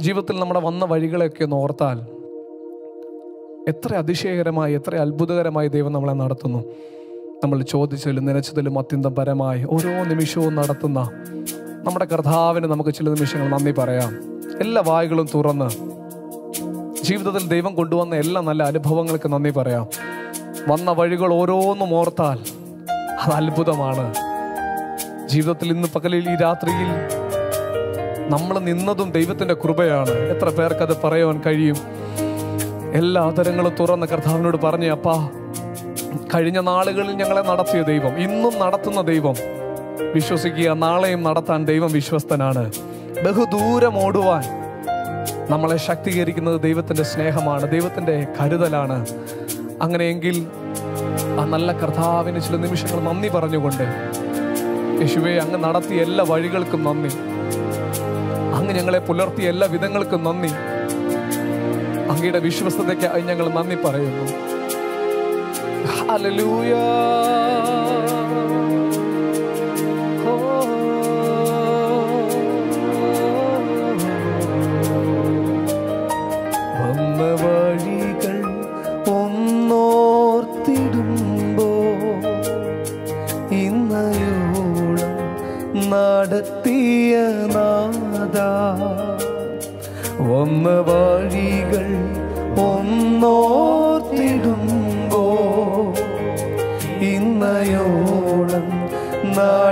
ജീവിതത്തിൽ നമ്മുടെ വന്ന വഴികളെയൊക്കെ ഒന്ന് ഓർത്താൽ എത്ര അതിശയകരമായി എത്ര അത്ഭുതകരമായി ദൈവം നമ്മളെ നടത്തുന്നു. നമ്മൾ ചോദിച്ചതിലും നനച്ചതിലും അത്യന്തം പരമായി ഓരോ നിമിഷവും നടത്തുന്ന നമ്മുടെ കർത്താവിന് നമുക്ക് ചില നിമിഷങ്ങൾ നന്ദി പറയാം. എല്ലാ വായുകളും തുറന്ന് ജീവിതത്തിൽ ദൈവം കൊണ്ടുവന്ന എല്ലാ നല്ല അനുഭവങ്ങൾക്ക് നന്ദി പറയാം. വന്ന വഴികൾ ഓരോന്നും ഓർത്താൽ അത് അത്ഭുതമാണ്. ജീവിതത്തിൽ ഇന്ന് പകലിൽ ഈ രാത്രിയിൽ നമ്മൾ നിന്നതും ദൈവത്തിന്റെ കൃപയാണ്. എത്ര പേർക്ക് അത് പറയുവാൻ കഴിയും? എല്ലാ ആദരങ്ങളും തുറന്ന് കർത്താവിനോട് പറഞ്ഞു അപ്പാ കഴിഞ്ഞ നാളുകളിൽ ഞങ്ങളെ നടത്തിയ ദൈവം ഇന്നും നടത്തുന്ന ദൈവം. വിശ്വസിക്കുക നാളെയും നടത്താൻ ദൈവം വിശ്വസ്തനാണ്. ബഹുദൂരം ഓടുവാൻ നമ്മളെ ശക്തീകരിക്കുന്നത് ദൈവത്തിന്റെ സ്നേഹമാണ് ദൈവത്തിന്റെ കരുതലാണ്. അങ്ങനെയെങ്കിൽ ആ നല്ല കർത്താവിന് ചില നിമിഷങ്ങൾ നന്ദി പറഞ്ഞുകൊണ്ട് യേശുവെ അങ്ങ് നടത്തിയ എല്ലാ വഴികൾക്കും നന്ദി. അങ്ങ് ഞങ്ങളെ പുലർത്തിയ എല്ലാ വിധങ്ങൾക്കും നന്ദി അങ്ങയുടെ വിശ്വസ്തതയ്ക്കായി ഞങ്ങൾ നന്ദി പറയുന്നു ഹല്ലേലൂയ.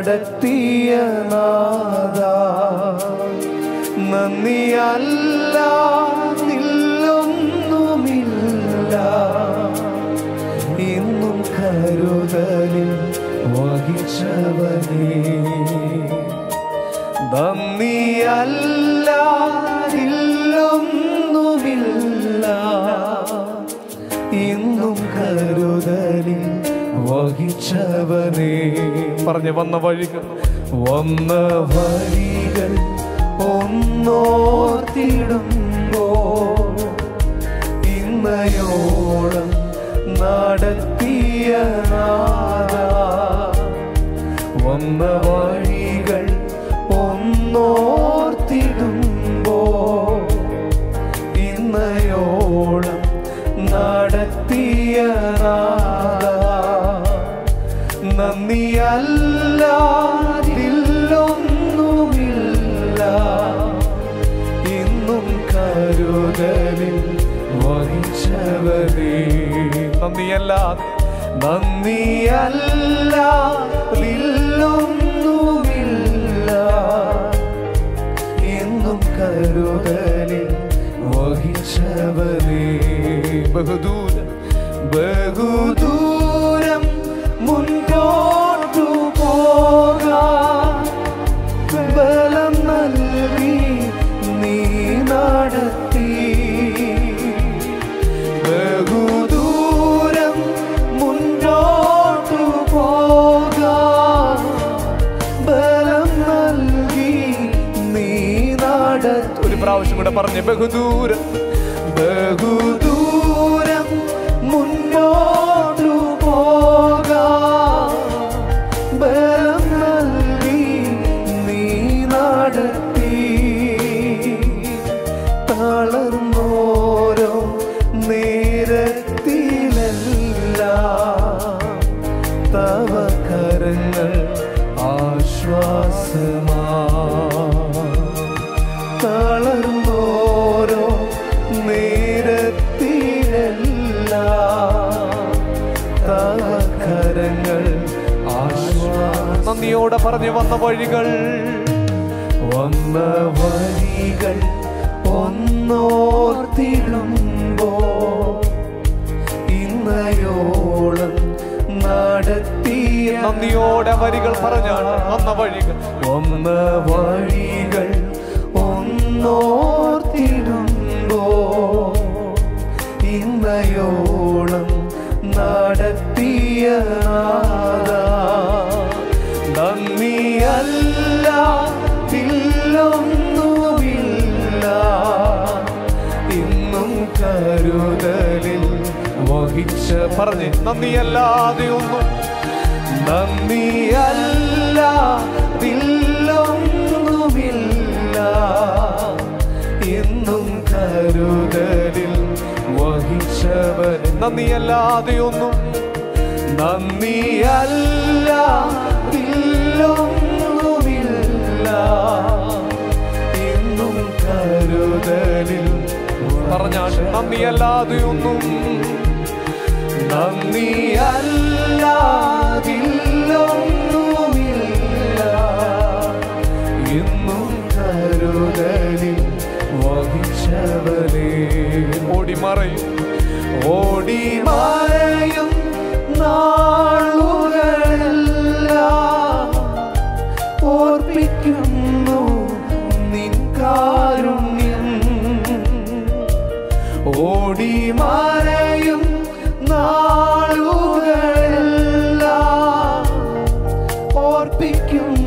നടത്തിയ നാദ നന്ദിയല്ല നില്ലൊന്നുമില്ല. ഇന്നും കരുതലിൽ വഹിച്ചവനേ. നന്ദിയല്ല വഹിച്ചവനേ പറഞ്ഞു വന്ന വഴികൾ. വന്ന വഴികൾ ഒന്നോർത്തിടുമ്പോ ഇന്നയോളം നടത്തിയ ഇന്നും കരുതലിൽ വഹിച്ചവരേ. നന്ദിയല്ല നന്ദിയല്ലില്ലൊന്നുമില്ല എന്നും കരുതലിൽ വഹിച്ചവരേ. ബഹുദൂര ബഹുദൂരം. പറഞ്ഞ് ബഹുദൂരം ബഹുദൂരം മുന്നോട്ടു ആശ്വാസമാ നന്ദിയോടെ പറഞ്ഞു വന്ന വഴികൾ. വന്ന വഴികൾ ഒന്നോർത്തിടുമ്പോ ഇന്നയോളം നടത്തിയ നന്ദിയോടെ വരികൾ പറഞ്ഞാണ് വന്ന വഴികൾ. വന്ന വഴികൾ ഒന്നോർത്തിടുമ്പോ ഇന്നയോളം പറഞ്ഞ് നന്ദിയല്ലാതെ ഒന്നും നന്ദിയല്ല എന്നും കരുതലിൽ വഹിച്ചവൻ നന്ദിയല്ലാതെ ഒന്നും നന്ദിയല്ല എന്നും കരുതലിൽ പറഞ്ഞാൽ നന്ദിയല്ലാതെ ഒന്നും നന്ദിയല്ലാതില്ലൊന്നുമില്ല ഇന്നും കരുതലിൽ വഹിച്ചവരെ ഓടിമറയും ഓടിമറയും speak your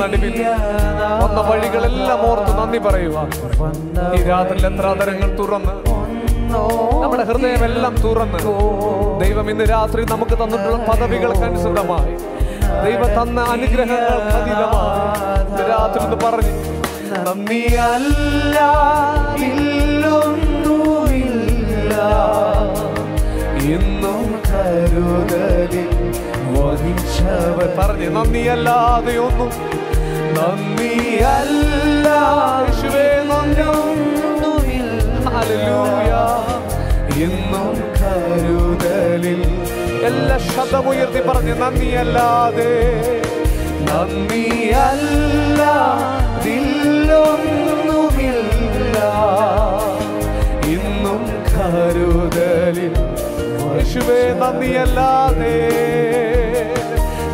നടുവിൽ വന്ന വഴികളെല്ലാം ഓർത്ത് നന്ദി പറയുക. ഈ രാത്രിയിൽ എത്ര അതരങ്ങൾ തുറന്ന്. നമ്മുടെ ഹൃദയമെല്ലാം തുറന്ന്. ദൈവം ഇന്ന് രാത്രി നമുക്ക് തന്നിട്ടുള്ള പദവികൾക്ക് അനുസൃതമായി. ദൈവം തന്ന അനുഗ്രഹങ്ങൾക്ക് അതീതമായി. രാത്രി എന്ന് പറഞ്ഞു. ഇന്നും കരുതലില്ല പറഞ്ഞു നന്ദിയല്ലാതെ ഒന്നും നന്ദിയല്ല. യേശുവേ ഇന്നും കരുതലിൽ. എല്ലാ ശബ്ദമുയർത്തി പറഞ്ഞ് നന്ദിയല്ലാതെ നന്ദിയല്ല. ദില്ലൊന്നുമില്ല ഇന്നും കരുതലിൽ. യേശുവേ നന്ദിയല്ലാതെ.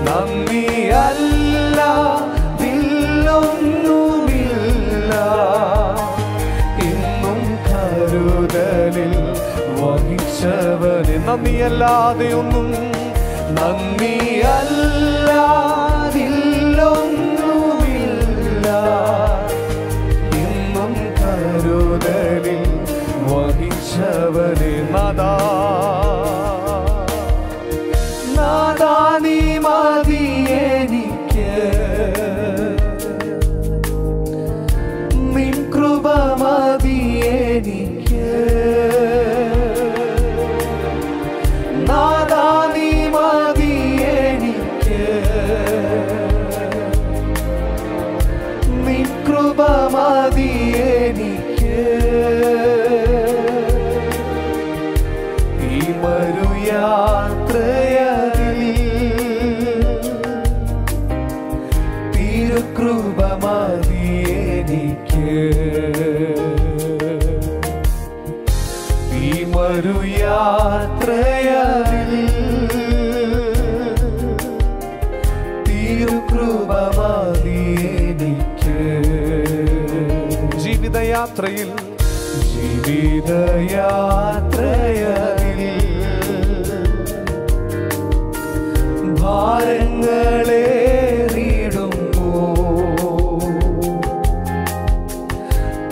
നന്ദിയല്ല ഇന്നും കരുതലിൽ നന്ദിയല്ലാതെ ഒന്നും നന്ദിയല്ലാതില്ലൊന്നുമില്ല ജീവിതയാത്രയിൽ ജീവിത യാത്രയിൽ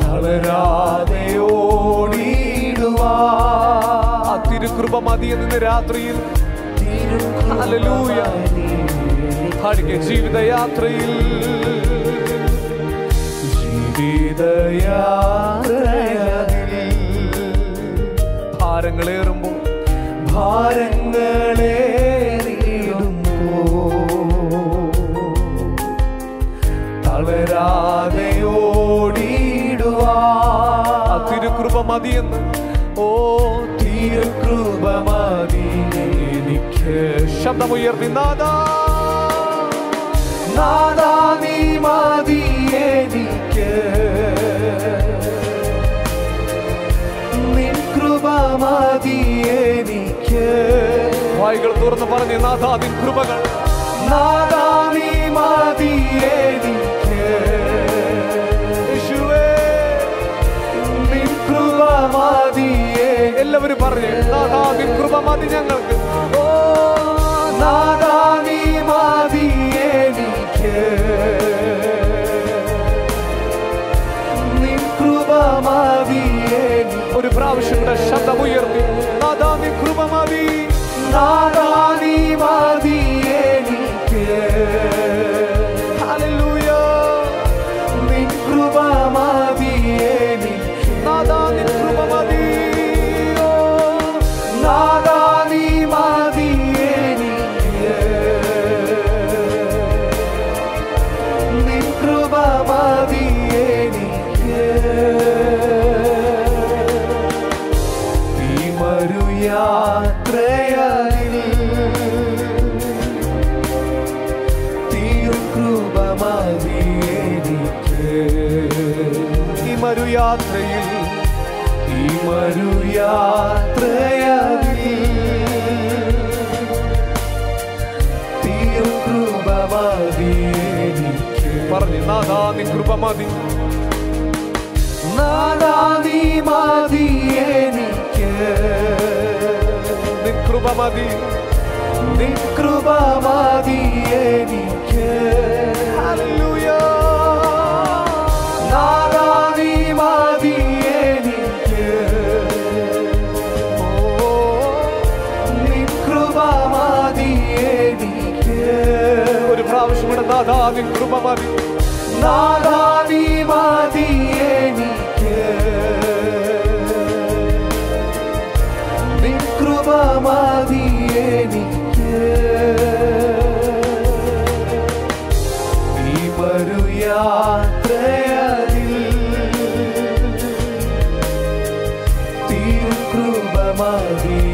തളരാതെ ഓടിയിടുവാ തിരുകൃപ മതി എന്ന് രാത്രിയിൽ. ജീവിതയാത്രയിൽ ജീവിതയാത്രയതിൽ ഭാരങ്ങളേറുമ്പോ ഭാരങ്ങളേറിടുമ്പോ തളരാതെ ഓടിയിടുവാ തിരുകൃപ മതിയെന്ന്. ഓ തിരുകൃപ മതി എനിക്ക് ശബ്ദമുയർത്തി നാദാ വായികൾ തുറന്ന് പറഞ്ഞ് നാഥാദിൻ കൃപകൾ. എല്ലാവരും പറഞ്ഞു നാഥാദിൻ കൃപ മതി ഞങ്ങൾക്ക് നാദാ മരുയാത്രയിൽ ഈ മരു യാത്രയിൽ തീരും കൃപ മതി പറഞ്ഞു നാഥാ നിൻ കൃപ മതി നിൻ കൃപ മതി എനിക്ക്. ഒരു പ്രാവശ്യം കൂടെ മതി നാദാ നീ മതി. somebody